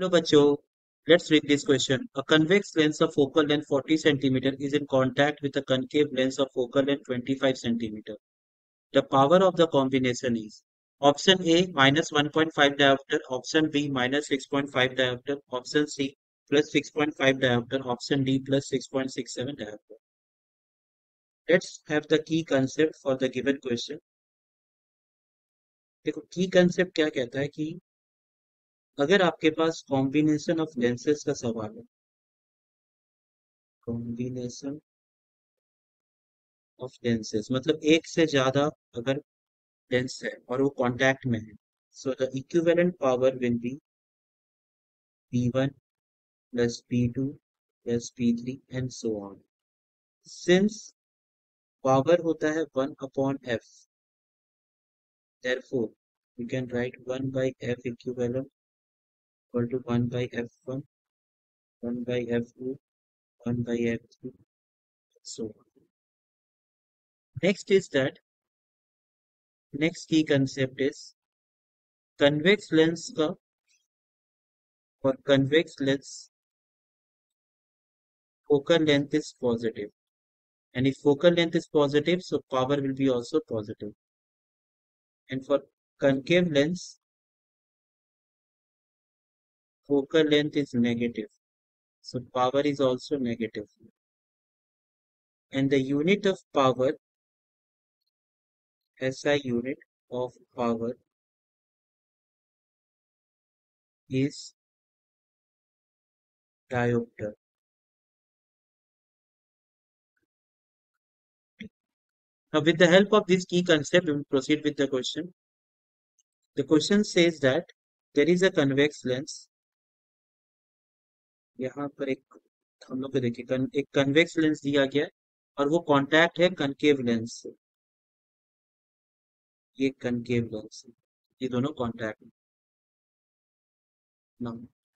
Hello बच्चों let's read this question a convex lens of focal length 40 centimetre is in contact with a concave lens of focal length 25 centimetre the power of the combination is option A minus one point five dioptre option B minus six point five dioptre option C plus six point five dioptre option D plus six point six seven dioptre let's have the key concept for the given question देखो key concept क्या कहता है कि अगर आपके पास combination of lenses का सवाल है कॉम्बिनेशन ऑफ़ लेंसेज मतलब एक से ज़्यादा अगर लेंस है और वो कांटेक्ट में है so the equivalent power will be P one plus P two plus P three and so on since power होता है 1 upon f, therefore, you can write 1 by f equivalent equal to 1 by f1, 1 by f2, 1 by f3, so on. Next is that, next key concept is convex lens का for convex lens focal length is positive and if focal length is positive so power will be also positive and for concave lens focal length is negative. So power is also negative. And the unit of power, SI unit of power is diopter. Now with the help of this key concept, we will proceed with the question. The question says that there is a convex lens यहाँ पर एक हम लोग देखिए कन, एक convex lens दिया गया है और वो कांटेक्ट है कनकेव लेंस से। ये कनकेव लेंस ये दोनों कांटेक्ट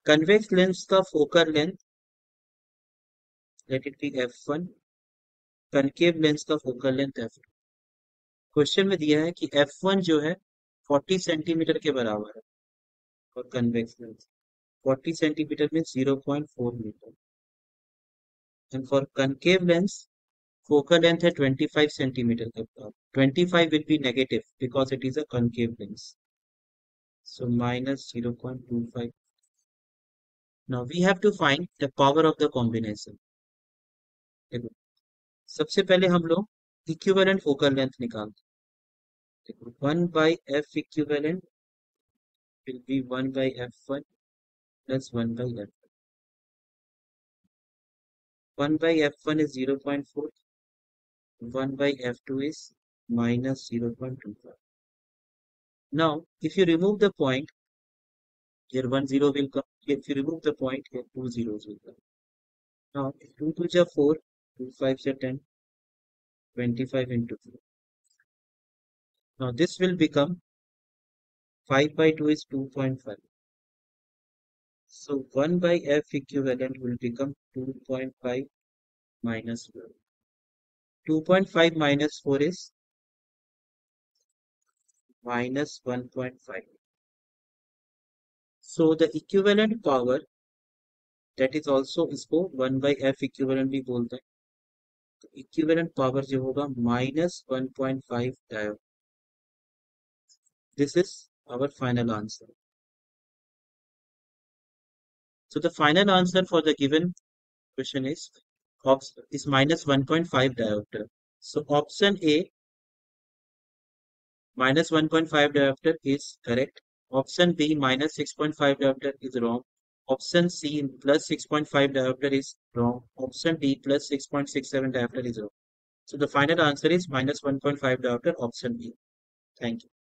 कन्वेक्स लेंस का focal length let it be F one concave lens का फोकल लेंथ एफ़ क्वेश्चन में दिया है कि एफ़ वन जो है 40 सेंटीमीटर के बराबर है और convex lens 40 centimeter means 0.4 meter. And for concave lens, focal length है 25 centimeter तक 25 will be negative because it is a concave lens. So minus 0.25. Now we have to find the power of the combination. देखो सबसे पहले हम लोग equivalent focal length निकालते देखो one by F equivalent will be one by F one plus 1 by f1. 1 by f1 is 0 0.4. 1 by f2 is minus 0 0.25. Now, if you remove the point, here 1 0 will come. If you remove the point, here 2 zeros will come. Now, 2 to are 4, 2 5 are 10, 25 into 4. Now, this will become 5 by 2 is 2.5. So 1 by F equivalent will become 2.5 minus 4. 2.5 minus 4 is minus 1.5. So the equivalent power that is also इसको 1 by F equivalent भी बोलते हैं तो equivalent power जो होगा minus 1.5 diode. This is our final answer. So the final answer for the given question is is minus 1.5 diopter. So option A minus 1.5 diopter is correct. Option B minus 6.5 diopter is wrong. Option C plus 6.5 diopter is wrong. Option D plus 6.67 diopter is wrong. So the final answer is minus 1.5 diopter option B. Thank you.